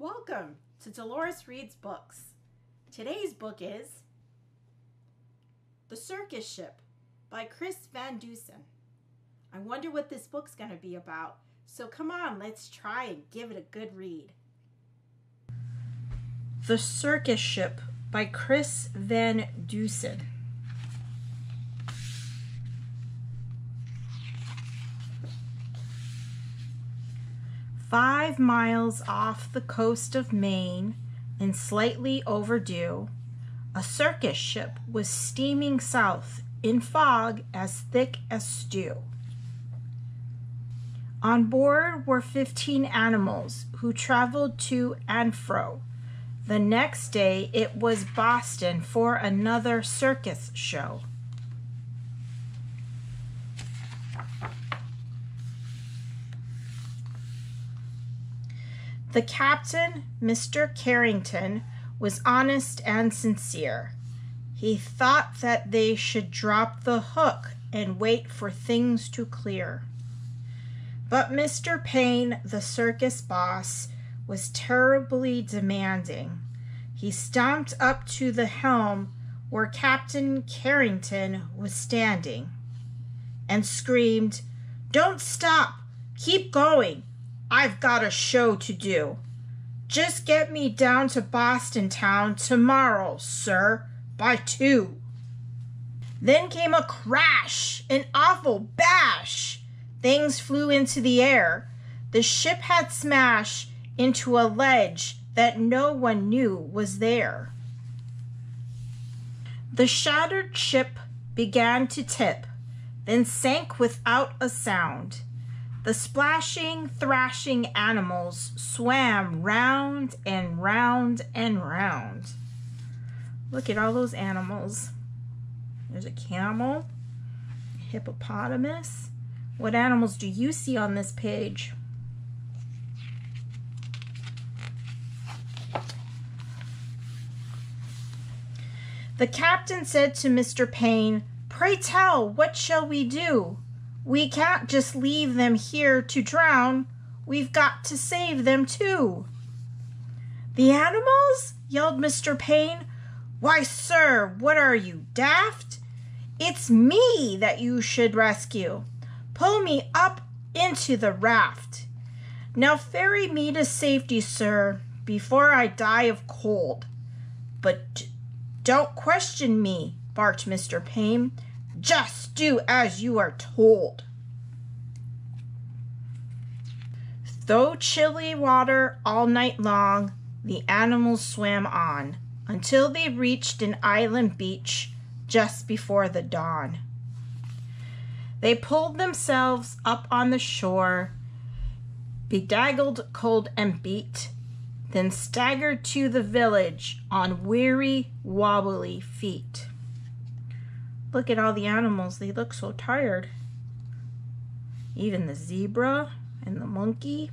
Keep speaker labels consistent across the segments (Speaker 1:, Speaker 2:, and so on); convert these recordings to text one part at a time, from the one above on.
Speaker 1: Welcome to Dolores Reads Books. Today's book is The Circus Ship by Chris Van Dusen. I wonder what this book's going to be about, so come on, let's try and give it a good read.
Speaker 2: The Circus Ship by Chris Van Dusen. Five miles off the coast of Maine and slightly overdue, a circus ship was steaming south in fog as thick as stew. On board were 15 animals who traveled to and fro. The next day it was Boston for another circus show. The captain, Mr. Carrington, was honest and sincere. He thought that they should drop the hook and wait for things to clear. But Mr. Payne, the circus boss, was terribly demanding. He stomped up to the helm where Captain Carrington was standing and screamed, Don't stop! Keep going! I've got a show to do. Just get me down to Boston town tomorrow, sir, by two. Then came a crash, an awful bash. Things flew into the air. The ship had smashed into a ledge that no one knew was there. The shattered ship began to tip, then sank without a sound. The splashing, thrashing animals swam round and round and round. Look at all those animals. There's a camel, a hippopotamus. What animals do you see on this page? The captain said to Mr. Payne, Pray tell, what shall we do? We can't just leave them here to drown. We've got to save them too. The animals? yelled Mr. Payne. Why, sir, what are you, daft? It's me that you should rescue. Pull me up into the raft. Now ferry me to safety, sir, before I die of cold. But don't question me, barked Mr. Payne. Just do as you are told. Though chilly water all night long, the animals swam on until they reached an island beach just before the dawn. They pulled themselves up on the shore, bedaggled, cold, and beat, then staggered to the village on weary, wobbly feet. Look at all the animals. They look so tired. Even the zebra and the monkey.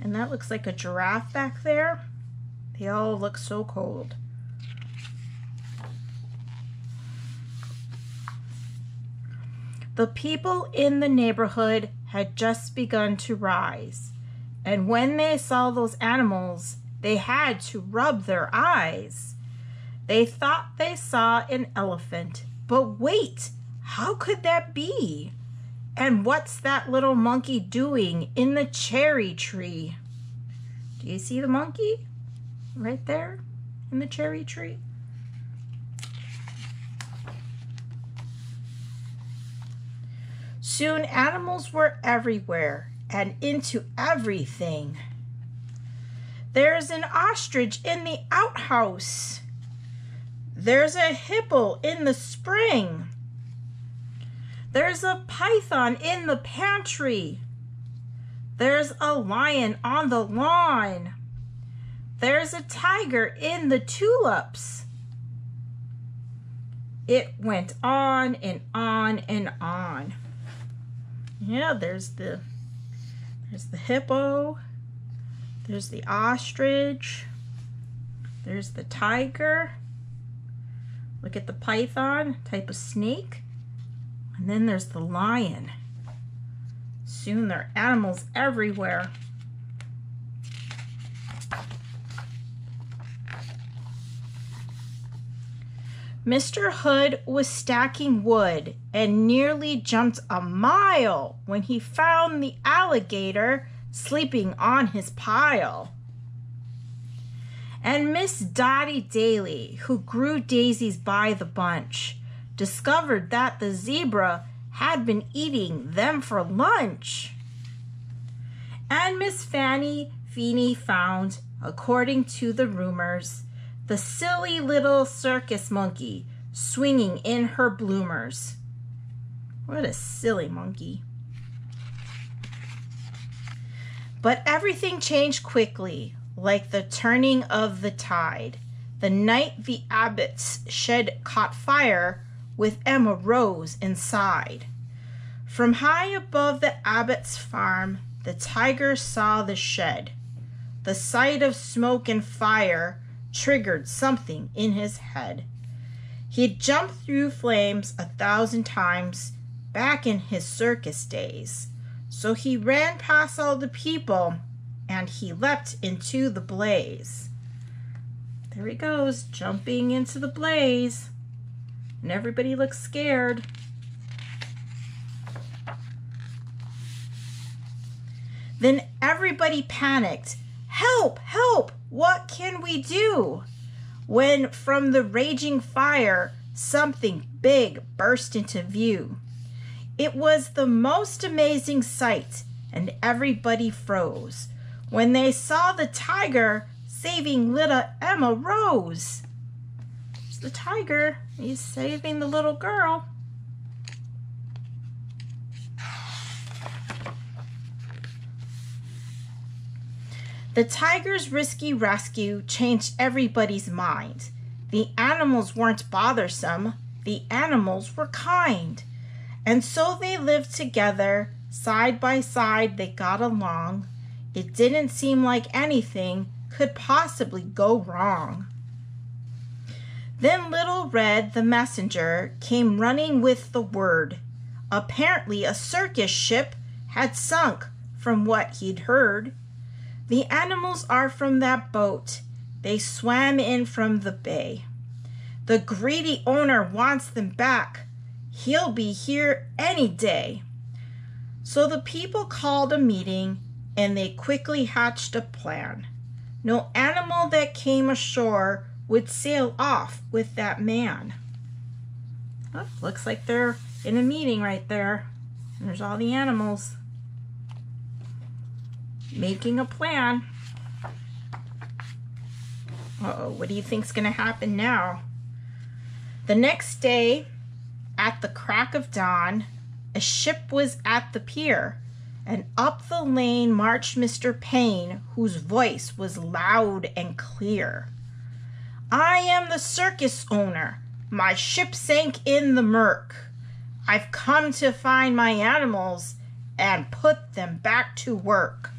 Speaker 2: And that looks like a giraffe back there. They all look so cold. The people in the neighborhood had just begun to rise. And when they saw those animals, they had to rub their eyes. They thought they saw an elephant. But wait, how could that be? And what's that little monkey doing in the cherry tree? Do you see the monkey? Right there in the cherry tree? Soon animals were everywhere and into everything. There's an ostrich in the outhouse. There's a hippo in the spring. There's a python in the pantry. There's a lion on the lawn. There's a tiger in the tulips. It went on and on and on. Yeah, there's the there's the hippo. There's the ostrich. There's the tiger. Look at the python, type of snake. And then there's the lion. Soon there are animals everywhere. Mr. Hood was stacking wood and nearly jumped a mile when he found the alligator sleeping on his pile. And Miss Dotty Daly, who grew daisies by the bunch, discovered that the zebra had been eating them for lunch. And Miss Fanny Feeney found, according to the rumors, the silly little circus monkey swinging in her bloomers. What a silly monkey. But everything changed quickly, like the turning of the tide. The night the abbot's shed caught fire, with Emma Rose inside. From high above the abbot's farm, the tiger saw the shed. The sight of smoke and fire triggered something in his head. He had jumped through flames a thousand times back in his circus days. So he ran past all the people and he leapt into the blaze. There he goes, jumping into the blaze. And everybody looks scared. Then everybody panicked. Help! Help! What can we do? When from the raging fire, something big burst into view. It was the most amazing sight, and everybody froze when they saw the tiger saving little Emma Rose. It's the tiger. He's saving the little girl. The tiger's risky rescue changed everybody's mind. The animals weren't bothersome, the animals were kind. And so they lived together, side by side, they got along. It didn't seem like anything could possibly go wrong. Then Little Red, the messenger, came running with the word. Apparently, a circus ship had sunk, from what he'd heard. The animals are from that boat. They swam in from the bay. The greedy owner wants them back. He'll be here any day. So the people called a meeting and they quickly hatched a plan. No animal that came ashore would sail off with that man. Oh, looks like they're in a meeting right there. There's all the animals making a plan. Uh-oh, what do you think's going to happen now? The next day, at the crack of dawn, a ship was at the pier, and up the lane marched Mr. Payne, whose voice was loud and clear. I am the circus owner. My ship sank in the murk. I've come to find my animals and put them back to work.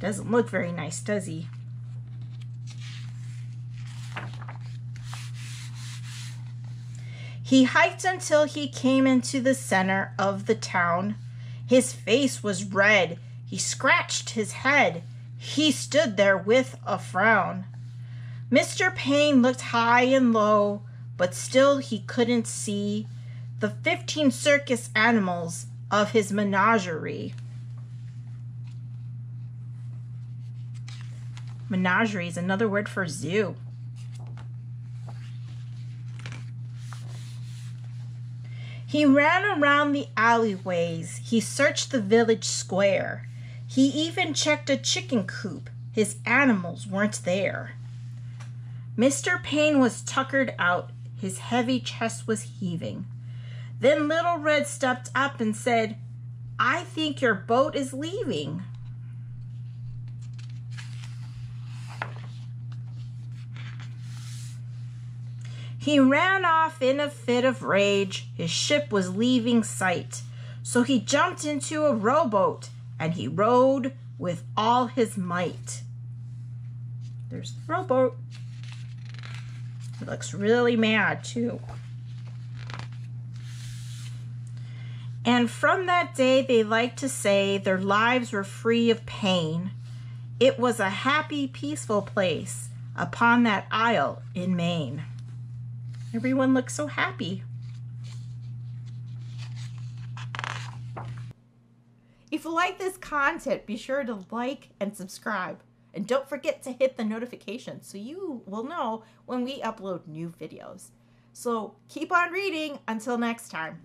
Speaker 2: Doesn't look very nice, does he? He hiked until he came into the center of the town. His face was red. He scratched his head. He stood there with a frown. Mr. Payne looked high and low, but still he couldn't see the fifteen circus animals of his menagerie. Menagerie is another word for zoo. He ran around the alleyways. He searched the village square. He even checked a chicken coop. His animals weren't there. Mr. Payne was tuckered out. His heavy chest was heaving. Then Little Red stepped up and said, I think your boat is leaving. He ran off in a fit of rage. His ship was leaving sight. So he jumped into a rowboat and he rowed with all his might. There's the rowboat. He looks really mad too. And from that day, they like to say their lives were free of pain. It was a happy, peaceful place upon that isle in Maine. Everyone looks so happy.
Speaker 1: If you like this content, be sure to like and subscribe. And don't forget to hit the notification so you will know when we upload new videos. So keep on reading until next time.